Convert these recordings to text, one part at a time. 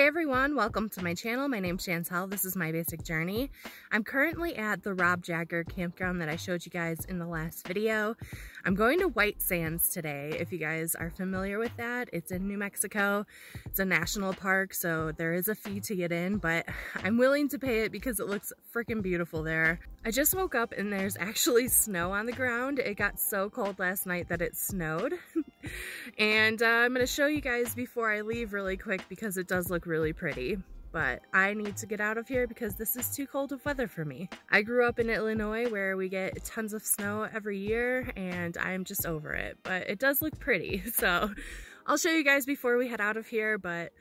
Hey everyone, welcome to my channel. My name's Chantelle. This is my basic journey. I'm currently at the Rob Jagger campground that I showed you guys in the last video. I'm going to White Sands today, if you guys are familiar with that. It's in New Mexico. It's a national park, so there is a fee to get in, but I'm willing to pay it because it looks freaking beautiful there. I just woke up and there's actually snow on the ground. It got so cold last night that it snowed. and uh, I'm going to show you guys before I leave really quick because it does look really pretty but I need to get out of here because this is too cold of weather for me. I grew up in Illinois where we get tons of snow every year and I'm just over it, but it does look pretty. So I'll show you guys before we head out of here, but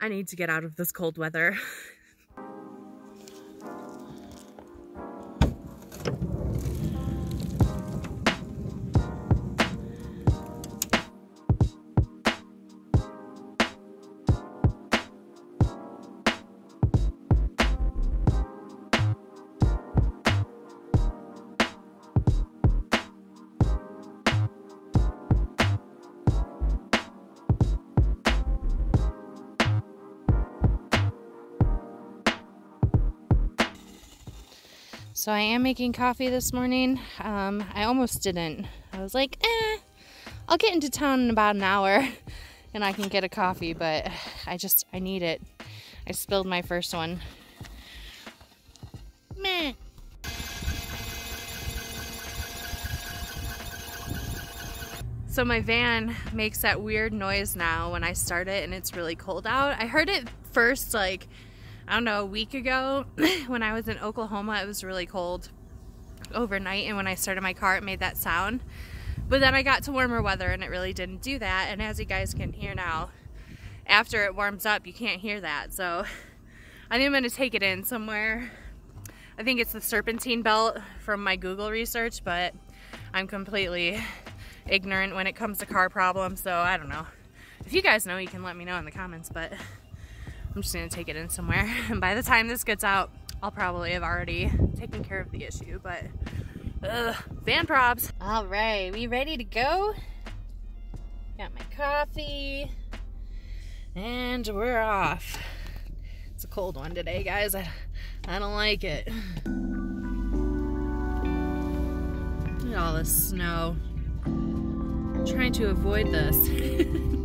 I need to get out of this cold weather. So I am making coffee this morning. Um, I almost didn't. I was like, eh, I'll get into town in about an hour and I can get a coffee, but I just, I need it. I spilled my first one. Meh. So my van makes that weird noise now when I start it and it's really cold out. I heard it first like I don't know, a week ago when I was in Oklahoma, it was really cold overnight. And when I started my car, it made that sound. But then I got to warmer weather and it really didn't do that. And as you guys can hear now, after it warms up, you can't hear that. So I think I'm gonna take it in somewhere. I think it's the serpentine belt from my Google research, but I'm completely ignorant when it comes to car problems. So I don't know. If you guys know, you can let me know in the comments, but I'm just gonna take it in somewhere. And by the time this gets out, I'll probably have already taken care of the issue, but ugh, van probs. All right, we ready to go? Got my coffee and we're off. It's a cold one today, guys. I, I don't like it. Look at all this snow. I'm trying to avoid this.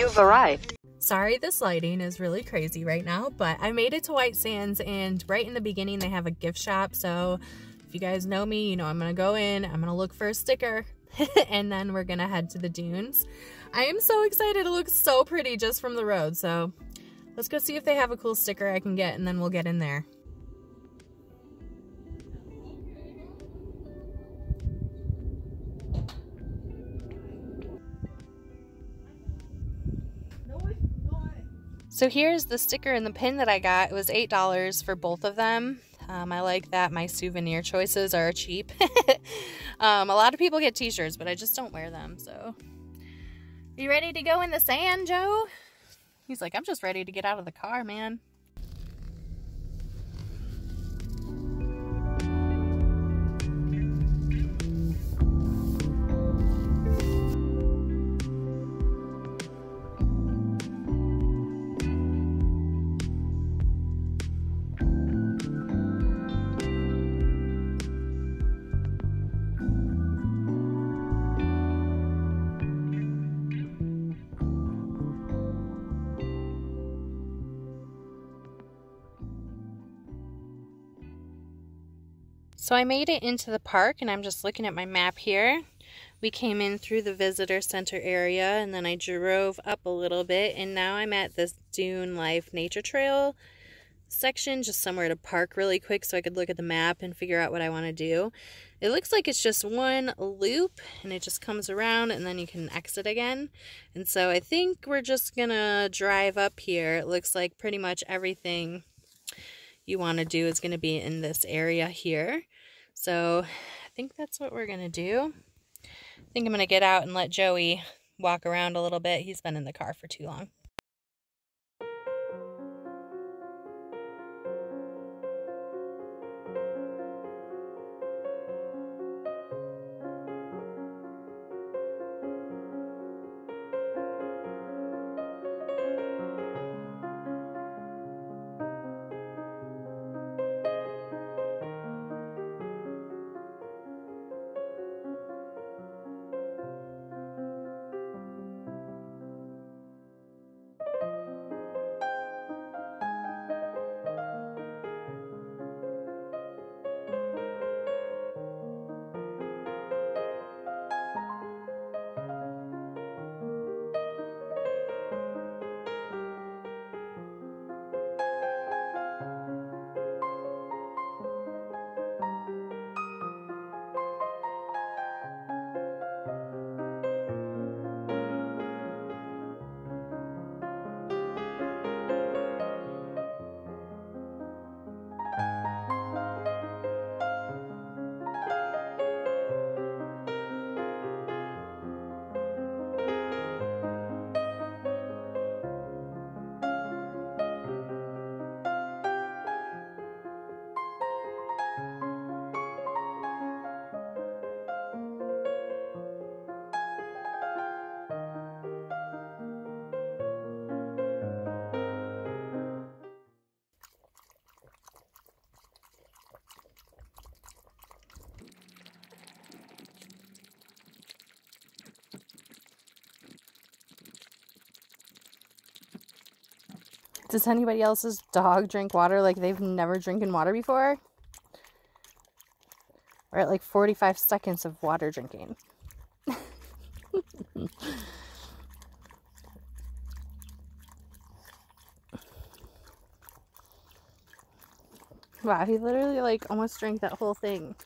You've arrived. Sorry, this lighting is really crazy right now, but I made it to White Sands and right in the beginning they have a gift shop. So if you guys know me, you know I'm to go in, I'm to look for a sticker and then we're to head to the dunes. I am so excited. It looks so pretty just from the road. So let's go see if they have a cool sticker I can get and then we'll get in there. So here's the sticker and the pin that I got. It was $8 for both of them. Um, I like that my souvenir choices are cheap. um, a lot of people get t-shirts, but I just don't wear them. So, you ready to go in the sand, Joe? He's like, I'm just ready to get out of the car, man. So I made it into the park and I'm just looking at my map here. We came in through the visitor center area and then I drove up a little bit and now I'm at this Dune Life Nature Trail section, just somewhere to park really quick so I could look at the map and figure out what I want to do. It looks like it's just one loop and it just comes around and then you can exit again. And so I think we're just gonna drive up here. It looks like pretty much everything you want to do is going to be in this area here. So I think that's what we're going to do. I think I'm going to get out and let Joey walk around a little bit. He's been in the car for too long. Does anybody else's dog drink water like they've never drinking water before? We're at like 45 seconds of water drinking. wow, he literally like almost drank that whole thing.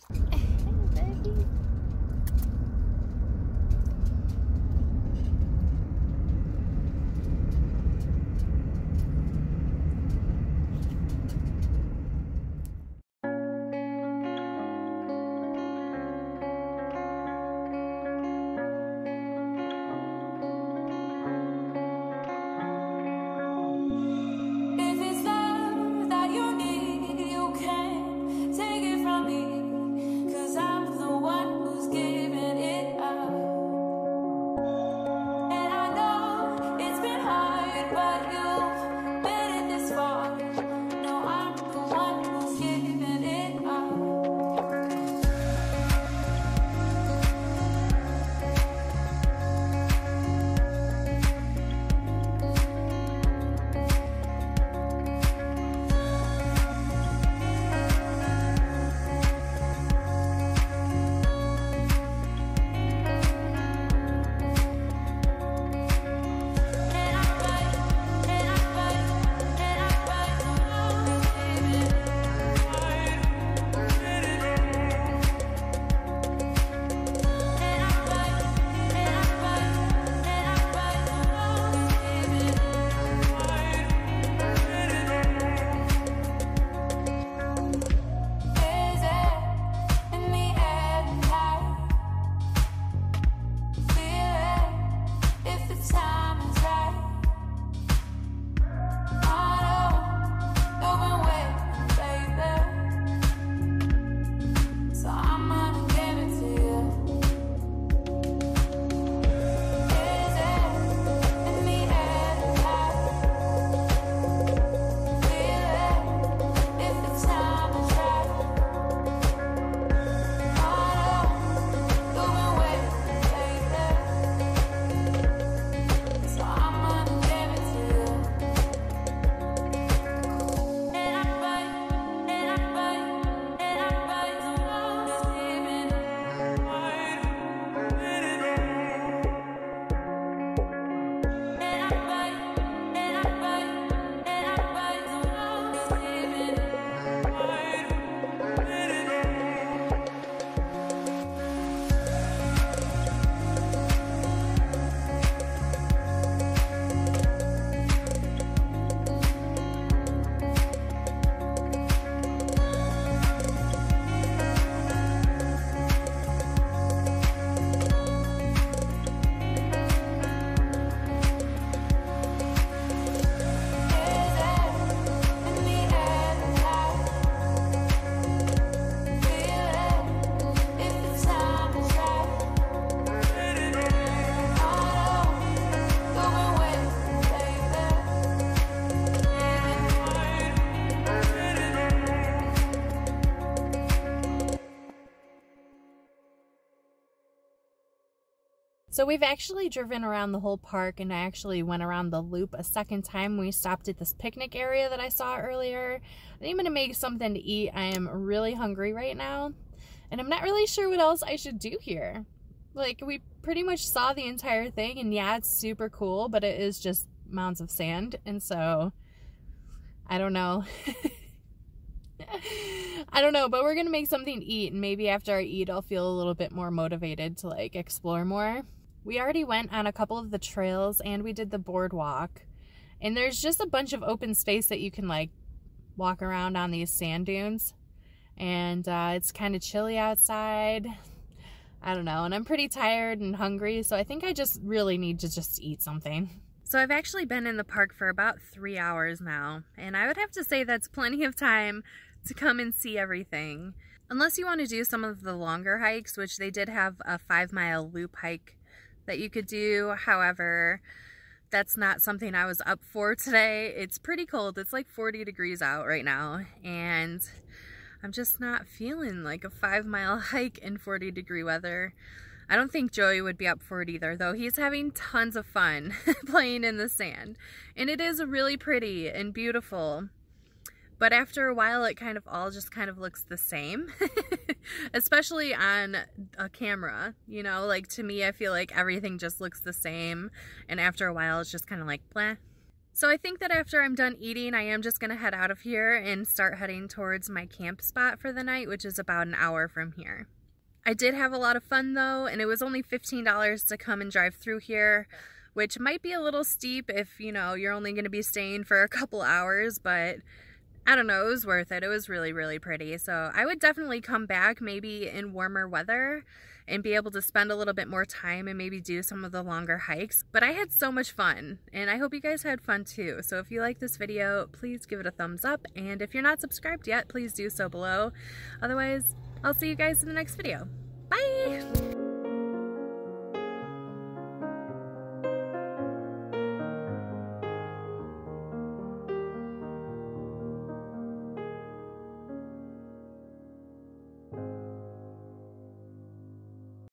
So we've actually driven around the whole park and I actually went around the loop a second time. We stopped at this picnic area that I saw earlier. I think I'm going to make something to eat. I am really hungry right now and I'm not really sure what else I should do here. Like we pretty much saw the entire thing and yeah, it's super cool, but it is just mounds of sand and so I don't know. I don't know, but we're gonna make something to eat and maybe after I eat I'll feel a little bit more motivated to like explore more. We already went on a couple of the trails and we did the boardwalk. And there's just a bunch of open space that you can like walk around on these sand dunes. And uh, it's kind of chilly outside. I don't know. And I'm pretty tired and hungry. So I think I just really need to just eat something. So I've actually been in the park for about three hours now. And I would have to say that's plenty of time to come and see everything. Unless you want to do some of the longer hikes, which they did have a five mile loop hike that you could do. However, that's not something I was up for today. It's pretty cold. It's like 40 degrees out right now. And I'm just not feeling like a five mile hike in 40 degree weather. I don't think Joey would be up for it either, though he's having tons of fun playing in the sand. And it is really pretty and beautiful. But after a while, it kind of all just kind of looks the same, especially on a camera. You know, like to me, I feel like everything just looks the same. And after a while, it's just kind of like, blah. So I think that after I'm done eating, I am just going to head out of here and start heading towards my camp spot for the night, which is about an hour from here. I did have a lot of fun though, and it was only $15 to come and drive through here, which might be a little steep if, you know, you're only going to be staying for a couple hours, but I don't know, it was worth it. It was really, really pretty. So I would definitely come back maybe in warmer weather and be able to spend a little bit more time and maybe do some of the longer hikes. But I had so much fun and I hope you guys had fun too. So if you like this video, please give it a thumbs up. And if you're not subscribed yet, please do so below. Otherwise, I'll see you guys in the next video. Bye!